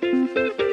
Música